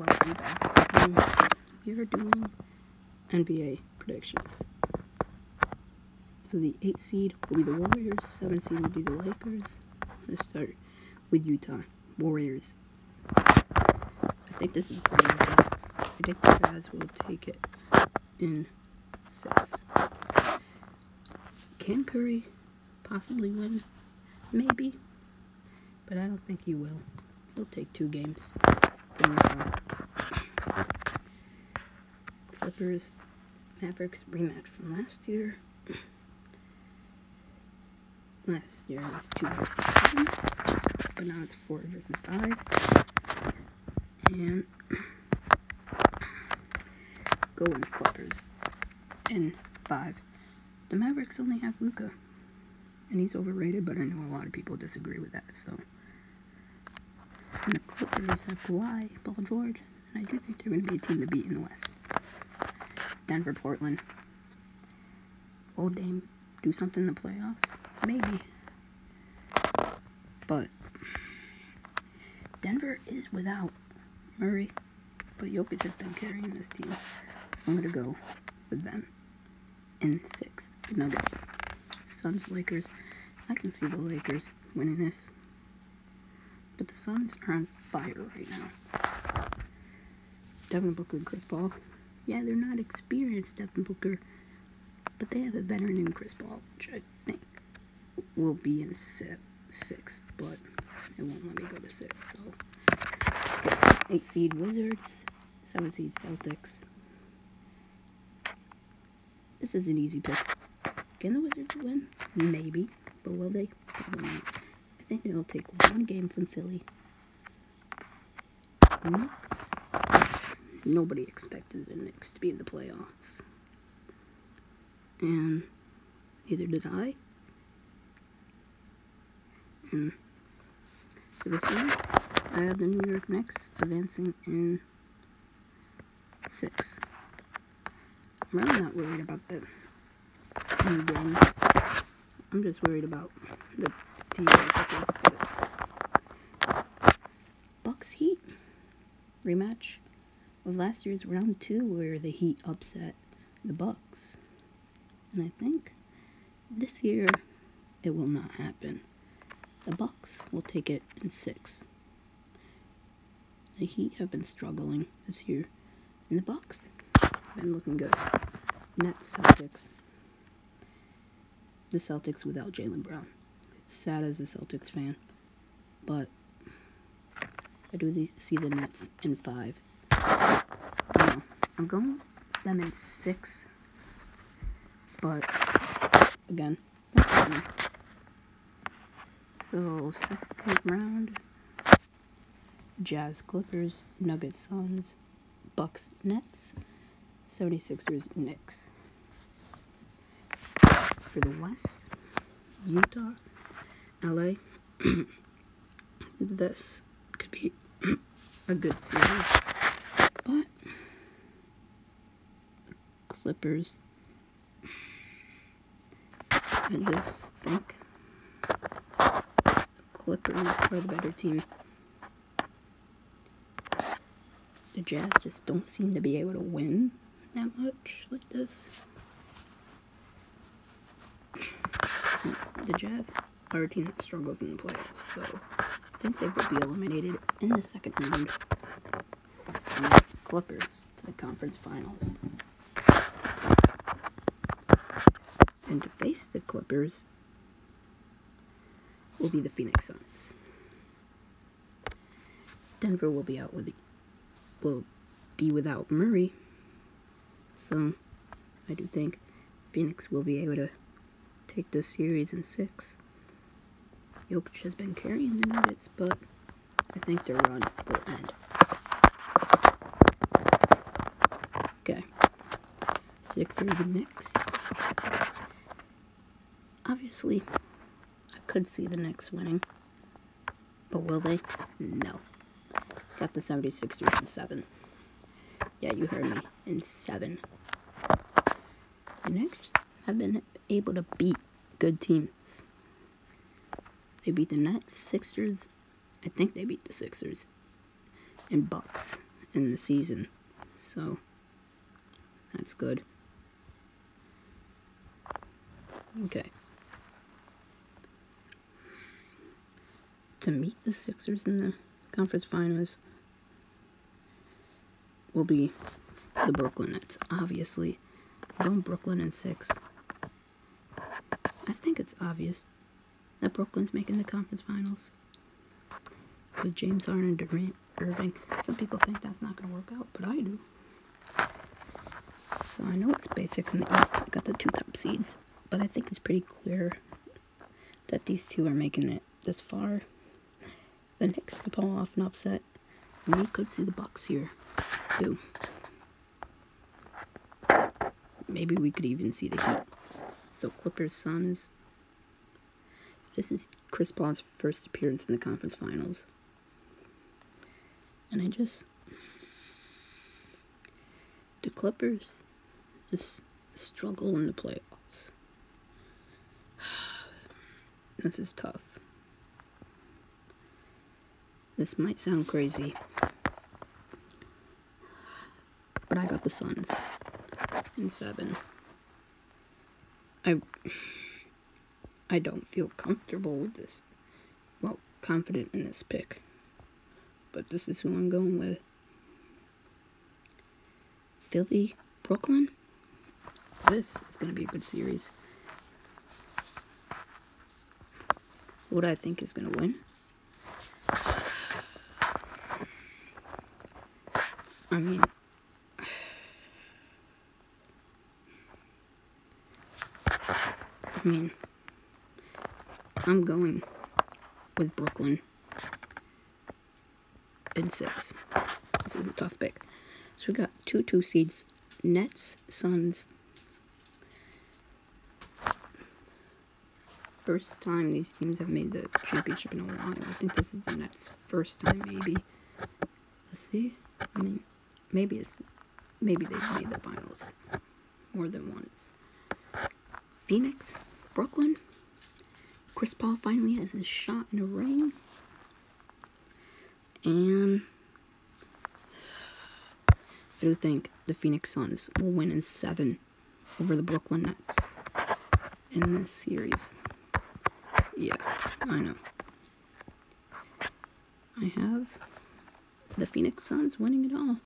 welcome back. We are doing NBA predictions. So the 8 seed will be the Warriors, 7 seed will be the Lakers. Let's start with Utah. Warriors. I think this is pretty easy. I think the Jazz will take it in 6. Can Curry possibly win? Maybe. But I don't think he will. He'll take two games. Mm-hmm. Clippers, Mavericks rematch from last year. Last year it was 2 versus 7, but now it's 4 versus 5. And going Clippers in 5. The Mavericks only have Luka, and he's overrated, but I know a lot of people disagree with that, so. And the Clippers have Kawhi, Paul George, and I do think they're going to be a team to beat in the West. Denver, Portland. Old Dame do something in the playoffs? Maybe. But Denver is without Murray, but Jokic has been carrying this team. I'm going to go with them in six. Nuggets. Suns, Lakers. I can see the Lakers winning this. But the Suns are on fire right now. Devin Booker and Chris Paul. Yeah, they're not experienced, Devin Booker. But they have a veteran in Chris Paul, which I think will be in set six, but it won't let me go to six, so. Eight seed Wizards, seven seed Celtics. This is an easy pick. Can the Wizards win? Maybe, but will they? Probably not. Think they'll take one game from Philly. Knicks. Nobody expected the Knicks to be in the playoffs. And neither did I. And for this year, I have the New York Knicks advancing in six. I'm really not worried about the games. I'm just worried about the team. Bucks Heat rematch of last year's round two, where the Heat upset the Bucks, and I think this year it will not happen. The Bucks will take it in six. The Heat have been struggling this year, and the Bucks have been looking good. Nets, Celtics. The Celtics without Jaylen Brown. Sad as a Celtics fan, but I do see the Nets in five. No, I'm going them in six, but again, so second round, Jazz Clippers, Nuggets Suns, Bucks Nets, 76ers Knicks. For the West, Utah, LA. this could be a good series, but Clippers. I just think the Clippers are the better team. The Jazz just don't seem to be able to win that much like this. The Jazz a team that struggles in the playoffs, so I think they will be eliminated in the second round. And Clippers to the conference finals. And to face the Clippers, will be the Phoenix Suns. Denver will be out with the, will be without Murray. So I do think Phoenix will be able to take this series in six. Jokic has been carrying the Nuggets, but I think their run will end. Okay. Sixers and Knicks. Obviously, I could see the Knicks winning. But will they? No. Got the 76ers in 7. Yeah, you heard me. In 7. The Knicks have been able to beat good teams. They beat the Nets, Sixers. I think they beat the Sixers. And Bucks in the season. So that's good. Okay. To meet the Sixers in the conference finals will be the Brooklyn Nets. Obviously, going Brooklyn in six. I think it's obvious that Brooklyn's making the conference finals with James Harden and Durant Irving. Some people think that's not going to work out, but I do. So I know it's basic in the East. I got the two top seeds, but I think it's pretty clear that these two are making it this far. The Knicks could pull off an upset, and we could see the Bucks here too. Maybe we could even see the Heat. So Clippers Suns. This is Chris Paul's first appearance in the conference finals. And I just the Clippers just struggle in the playoffs. This is tough. This might sound crazy, but I got the Suns in seven. I I don't feel comfortable with this. Well, confident in this pick. But this is who I'm going with. Philly, Brooklyn. This is going to be a good series. What I think is going to win. I mean, I mean, I'm going with Brooklyn in six. This is a tough pick. So we got two two seeds, Nets, Suns. First time these teams have made the championship in a while. I think this is the Nets' first time, maybe. Let's see. I mean, maybe it's maybe they've made the finals more than once. Phoenix, Brooklyn. Chris Paul finally has his shot in a ring. And I do think the Phoenix Suns will win in seven over the Brooklyn Nets in this series. Yeah, I know. I have the Phoenix Suns winning it all.